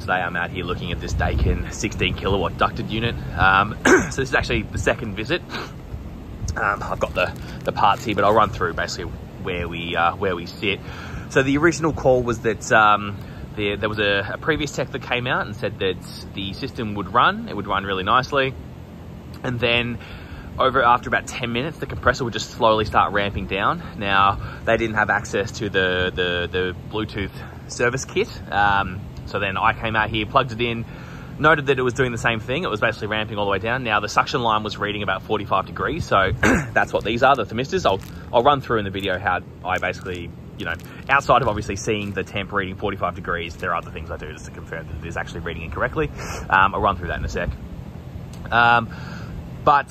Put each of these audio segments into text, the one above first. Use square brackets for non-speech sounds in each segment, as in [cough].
Today I'm out here looking at this Daikin 16 kilowatt ducted unit. Um, [clears throat] so this is actually the second visit. Um, I've got the, the parts here, but I'll run through basically where we, uh, where we sit. So the original call was that um, there, there was a, a previous tech that came out and said that the system would run, it would run really nicely. And then over after about 10 minutes, the compressor would just slowly start ramping down. Now, they didn't have access to the, the, the Bluetooth service kit. Um, so then I came out here, plugged it in, noted that it was doing the same thing. It was basically ramping all the way down. Now the suction line was reading about 45 degrees. So [clears throat] that's what these are, the thermistors. I'll, I'll run through in the video how I basically, you know, outside of obviously seeing the temp reading 45 degrees, there are other things I do just to confirm that it is actually reading incorrectly. Um, I'll run through that in a sec. Um, but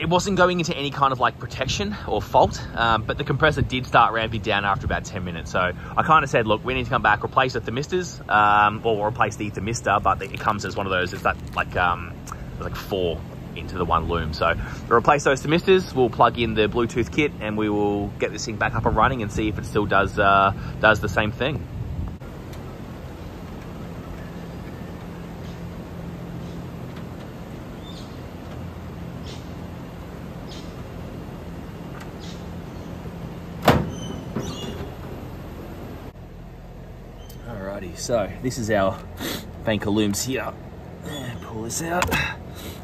it wasn't going into any kind of like protection or fault, um, but the compressor did start ramping down after about 10 minutes. So I kind of said, look, we need to come back, replace the thermistors, um, or replace the thermistor, but it comes as one of those, it's that like, um, like four into the one loom. So to replace those thermistors, we'll plug in the Bluetooth kit and we will get this thing back up and running and see if it still does, uh, does the same thing. So this is our bank of looms here. Pull this out.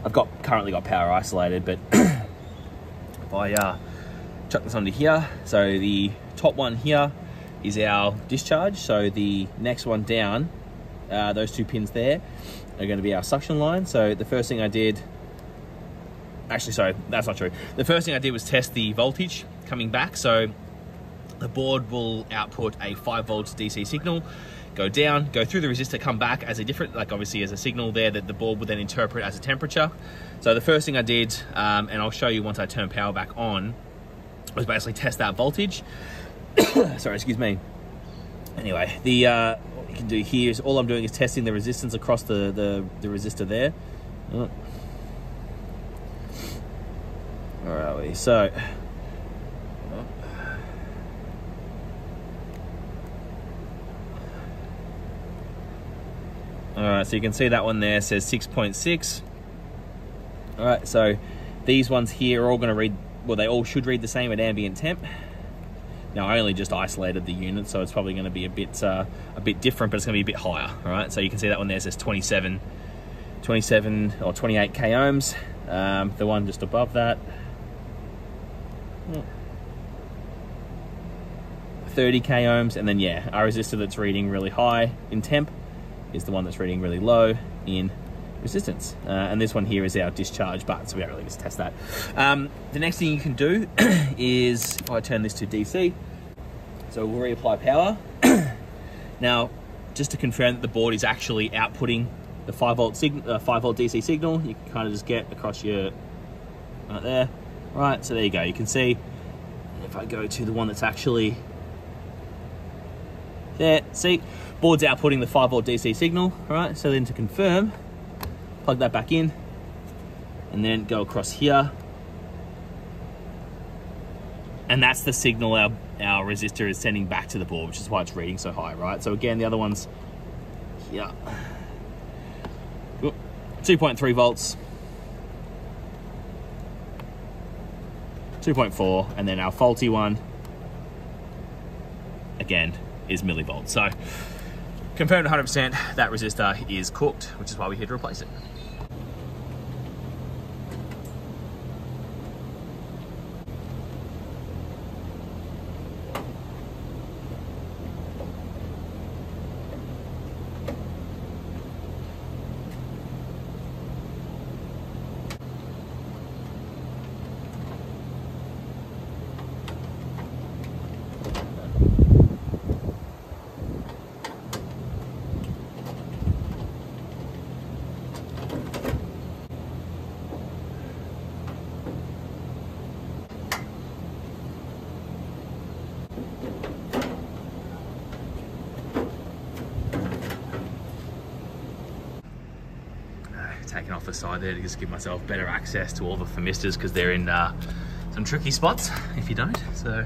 I've got currently got power isolated, but [clears throat] if I uh, chuck this onto here, so the top one here is our discharge. So the next one down, uh, those two pins there, are going to be our suction line. So the first thing I did, actually, sorry, that's not true. The first thing I did was test the voltage coming back. So the board will output a 5 volts DC signal, go down, go through the resistor, come back as a different, like obviously as a signal there that the board would then interpret as a temperature. So the first thing I did, um, and I'll show you once I turn power back on, was basically test that voltage. [coughs] Sorry, excuse me. Anyway, the uh, what you can do here is all I'm doing is testing the resistance across the, the, the resistor there. Oh. Where are we? So, All right, so you can see that one there says 6.6. All right, so these ones here are all gonna read, well, they all should read the same at ambient temp. Now I only just isolated the unit, so it's probably gonna be a bit, uh, a bit different, but it's gonna be a bit higher, all right? So you can see that one there says 27, 27 or 28 k ohms. Um, the one just above that, 30 k ohms, and then yeah, our resistor that's reading really high in temp is the one that's reading really low in resistance. Uh, and this one here is our discharge but so we don't really just test that. Um, the next thing you can do [clears throat] is, if I turn this to DC, so we'll reapply power. [clears throat] now, just to confirm that the board is actually outputting the 5 volt, uh, 5 volt DC signal, you can kind of just get across your, right there. Right, so there you go. You can see, if I go to the one that's actually there, see, board's outputting the 5 volt DC signal, all right? So then to confirm, plug that back in, and then go across here. And that's the signal our, our resistor is sending back to the board, which is why it's reading so high, right? So again, the other one's here. 2.3 volts. 2.4, and then our faulty one, again, is millivolts. So confirmed 100% that resistor is cooked, which is why we had to replace it. Taken off the side there to just give myself better access to all the thermistors because they're in uh, some tricky spots if you don't. So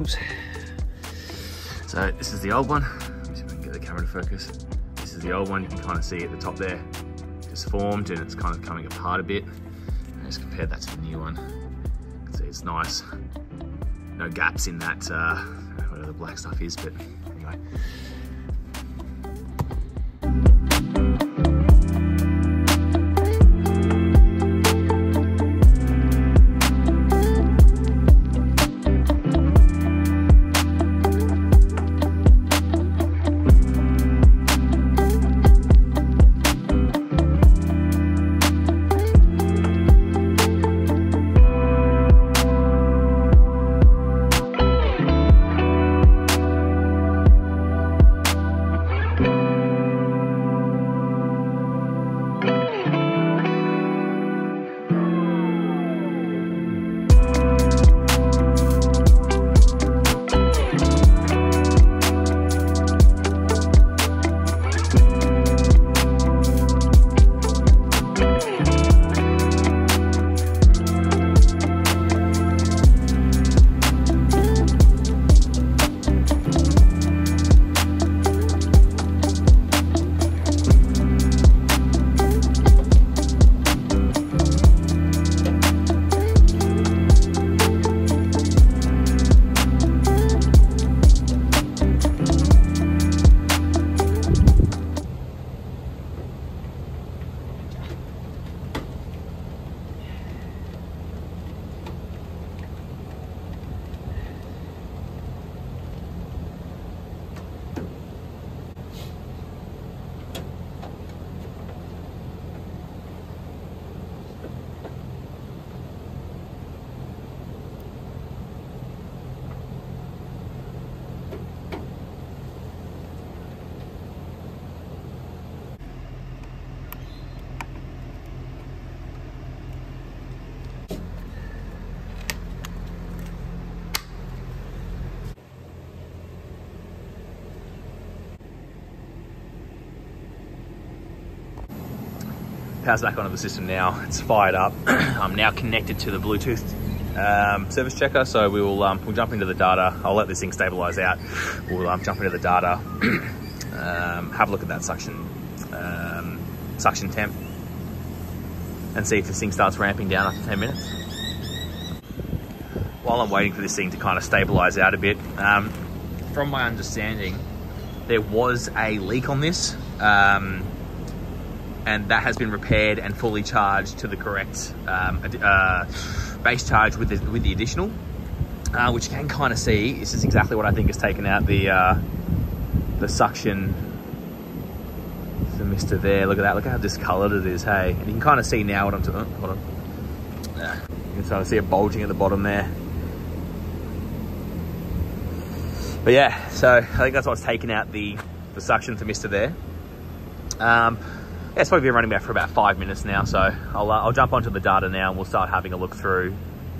Oops. So this is the old one. Let me see if I can get the camera to focus. This is the old one. You can kind of see at the top there, it's formed and it's kind of coming apart a bit. And just compare that to the new one. See, it's nice. No gaps in that, uh, whatever the black stuff is, but anyway. Power's back onto the system now. It's fired up. [clears throat] I'm now connected to the Bluetooth um, service checker, so we will um, we'll jump into the data. I'll let this thing stabilize out. We'll um, jump into the data, [clears throat] um, have a look at that suction um, suction temp, and see if this thing starts ramping down after 10 minutes. While I'm waiting for this thing to kind of stabilize out a bit, um, from my understanding, there was a leak on this. And that has been repaired and fully charged to the correct um, uh, base charge with the, with the additional, uh, which you can kind of see. This is exactly what I think has taken out the uh, the suction thermistor there. Look at that. Look how discolored it is. Hey, and you can kind of see now what I'm. doing. hold on. Yeah. You can sort of see a bulging at the bottom there. But yeah, so I think that's what's taken out the the suction thermistor there. Um, yeah, it's probably been running about for about five minutes now, so I'll, uh, I'll jump onto the data now and we'll start having a look through.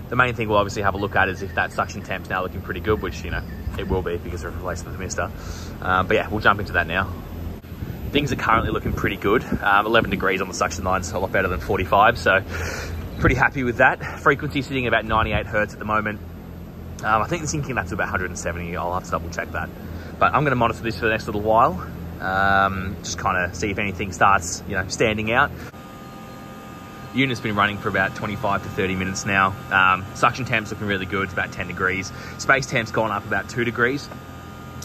The main thing we'll obviously have a look at is if that suction temp's now looking pretty good, which, you know, it will be because of replacing the. Um, but yeah, we'll jump into that now. Things are currently looking pretty good. Um, 11 degrees on the suction line, so a lot better than 45, so pretty happy with that. Frequency sitting about 98 hertz at the moment. Um, I think the syncing that's about 170. I'll have to double check that. But I'm going to monitor this for the next little while um, just kind of see if anything starts, you know, standing out. Unit's been running for about 25 to 30 minutes now. Um, suction temp's looking really good, it's about 10 degrees. Space temp's gone up about two degrees.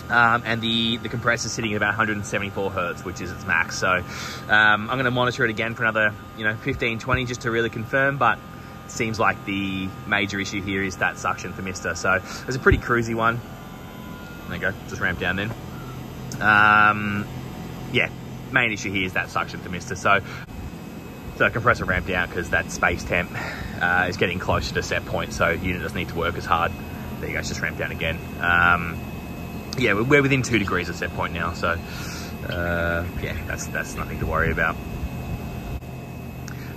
Um, and the, the compressor's sitting at about 174 hertz, which is its max. So um, I'm going to monitor it again for another, you know, 15, 20 just to really confirm. But seems like the major issue here is that suction thermistor. So it's a pretty cruisy one. There you go, just ramp down then. Um, yeah, main issue here is that suction thermistor. So, so compressor ramp down because that space temp uh, is getting closer to set point. So unit doesn't need to work as hard. There you go, just ramp down again. Um, yeah, we're within two degrees of set point now. So uh, yeah, that's, that's nothing to worry about.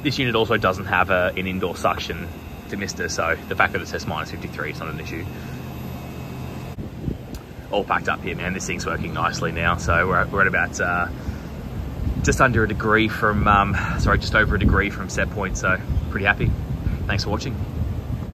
This unit also doesn't have a, an indoor suction thermistor, so the fact that it says minus 53 is not an issue all packed up here, man. This thing's working nicely now. So we're, we're at about uh, just under a degree from, um, sorry, just over a degree from set point. So pretty happy. Thanks for watching.